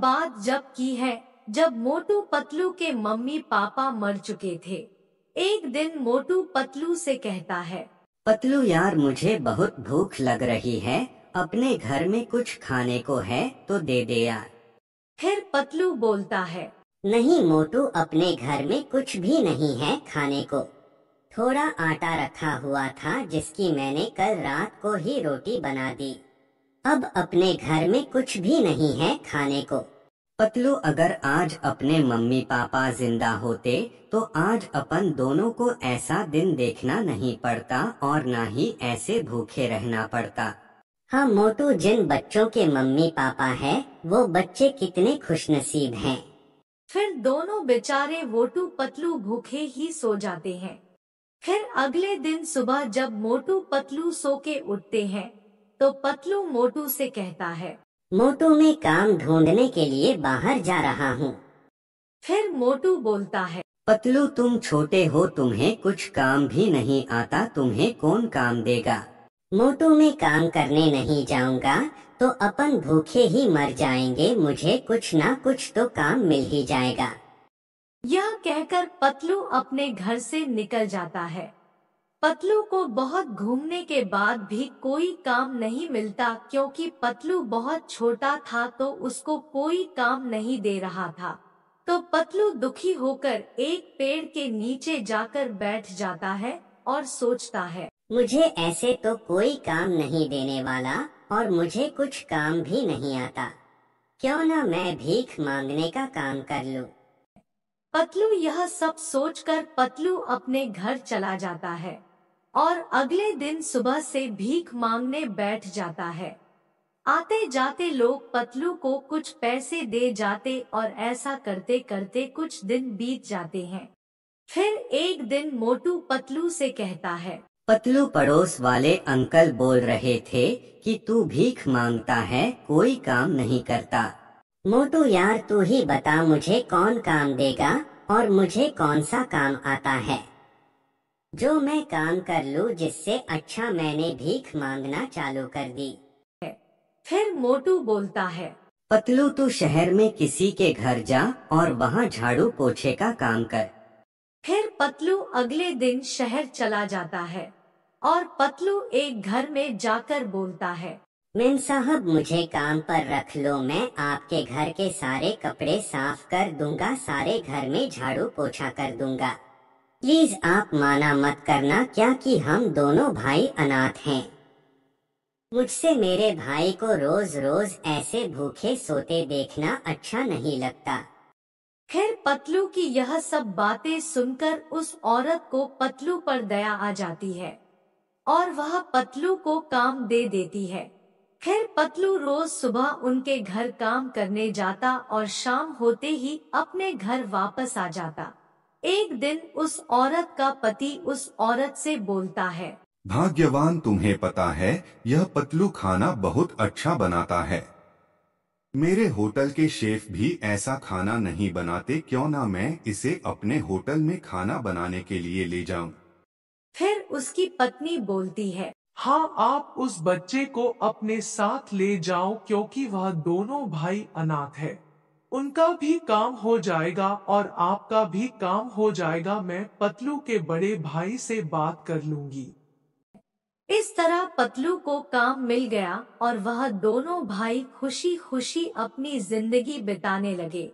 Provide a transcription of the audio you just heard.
बात जब की है जब मोटू पतलू के मम्मी पापा मर चुके थे। एक दिन मोटू पतलू से कहता है पतलू यार मुझे बहुत भूख लग रही है। अपने घर में कुछ खाने को है तो दे दे यार। फिर पतलू बोलता है नहीं मोटू अपने घर में कुछ भी नहीं है खाने को। थोड़ा आटा रखा हुआ था जिसकी मैंने कल रात को ही रोटी बना दी। अब अपने घर में कुछ भी नहीं है खाने को। पतलू, अगर आज अपने मम्मी पापा ज़िंदा होते तो आज अपन दोनों को ऐसा दिन देखना नहीं पड़ता और ना ही ऐसे भूखे रहना पड़ता। हाँ मोटू, जिन बच्चों के मम्मी पापा है, वो बच्चे कितने खुशनसीब हैं। फिर दोनों बेचारे वोटू पतलू भूखे ही सो जाते हैं। फिर अगले दिन सुबह जब मोटू पतलू सो के उठते हैं तो पतलू मोटू से कहता है मोटू में काम ढूँढने के लिए बाहर जा रहा हूँ। फिर मोटू बोलता है पतलू तुम छोटे हो तुम्हें कुछ काम भी नहीं आता तुम्हें कौन काम देगा? मोटू में काम करने नहीं जाऊँगा तो अपन भूखे ही मर जाएँगे मुझे कुछ ना कुछ तो काम मिल ही जाएगा। यह कहकर पतलू अपने घर से निकल जाता है। पतलू को बहुत घूमने के बाद भी कोई काम नहीं मिलता क्योंकि पतलू बहुत छोटा था तो उसको कोई काम नहीं दे रहा था। तो पतलू दुखी होकर एक पेड़ के नीचे जाकर बैठ जाता है और सोचता है मुझे ऐसे तो कोई काम नहीं देने वाला और मुझे कुछ काम भी नहीं आता। क्यों ना मैं भीख मांगने का काम कर लूँ? पतलू यह सब सोचकर पतलू अपने घर चला जाता है। और अगले दिन सुबह से भीख मांगने बैठ जाता है। आते जाते लोग पतलू को कुछ पैसे दे जाते और ऐसा करते करते कुछ दिन बीत जाते हैं। फिर एक दिन मोटू पतलू से कहता है, पतलू पड़ोस वाले अंकल बोल रहे थे कि तू भीख माँगता है, कोई काम नहीं करता। मोटू, यार तू ही बता मुझे कौन काम देगा और मुझे कौन सा काम आता है। जो मैं काम कर लूँ जिससे अच्छा मैंने भीख मांगना चालू कर दी। फिर मोटू बोलता है पतलू तू शहर में किसी के घर जा और वहाँ झाड़ू पोछे का काम कर। फिर पतलू अगले दिन शहर चला जाता है और पतलू एक घर में जाकर बोलता है मेम साहब मुझे काम पर रख लो मैं आपके घर के सारे कपड़े साफ़ कर दूँगा सारे घर में झाड़ू पोछा कर दूँगा। प्लीज़ आप माना मत करना क्या कि हम दोनों भाई अनाथ हैं। मुझसे मेरे भाई को रोज रोज ऐसे भूखे सोते देखना अच्छा नहीं लगता। खैर, पतलू की यह सब बातें सुनकर उस औरत को पतलू पर दया आ जाती है और वह पतलू को काम दे देती है। खैर, पतलू रोज सुबह उनके घर काम करने जाता और शाम होते ही अपने घर वापस आ जाता। एक दिन उस औरत का पति उस औरत से बोलता है। भाग्यवान तुम्हें पता है यह पतलू खाना बहुत अच्छा बनाता है। मेरे होटल के शेफ भी ऐसा खाना नहीं बनाते क्यों ना मैं इसे अपने होटल में खाना बनाने के लिए ले जाऊँ? फिर उसकी पत्नी बोलती है। हाँ आप उस बच्चे को अपने साथ ले जाओ क्योंकि वह दोनों भाई अनाथ है। उनका भी काम हो जाएगा और आपका भी काम हो जाएगा। मैं पतलू के बड़े भाई से बात कर लूँगी। इस तरह पतलू को काम मिल गया और वह दोनों भाई खुशी खुशी अपनी ज़िंदगी बिताने लगे।